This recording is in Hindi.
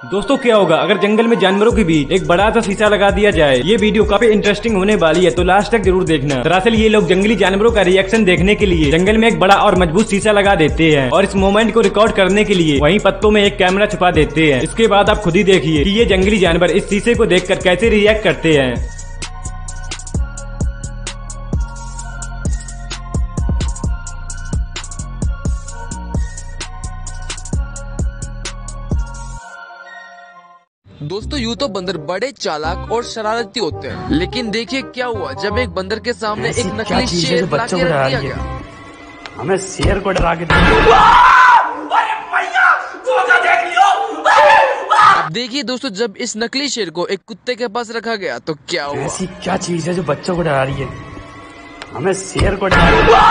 दोस्तों, क्या होगा? अगर जंगल में जानवरों के बीच एक बड़ा सा शीशा लगा दिया जाए, ये वीडियो काफ़ी इंटरेस्टिंग होने वाली है तो लास्ट तक ज़रूर देखना। दरअसल ये लोग जंगली जानवरों का रिएक्शन देखने के लिए जंगल में एक बड़ा और मज़बूत शीशा लगा देते हैं और इस मोमेंट को रिकॉर्ड करने के लिए वही पत्तों में एक कैमरा छुपा देते हैं। इसके बाद आप खुद ही देखिए की ये जंगली जानवर इस शीशे को देख कैसे रिएक्ट करते हैं। दोस्तों यूँ तो बंदर बड़े चालाक और शरारती होते हैं। लेकिन देखिए क्या हुआ जब एक बंदर के सामने एक नकली शेर बच्चों को डरा दिया गया। हमें शेर को डरा के देखिए दोस्तों जब इस नकली शेर को एक कुत्ते के पास रखा गया तो क्या हुआ? ऐसी क्या चीज़ है जो बच्चों को डरा रही है? हमें शेर को डरा देख लियो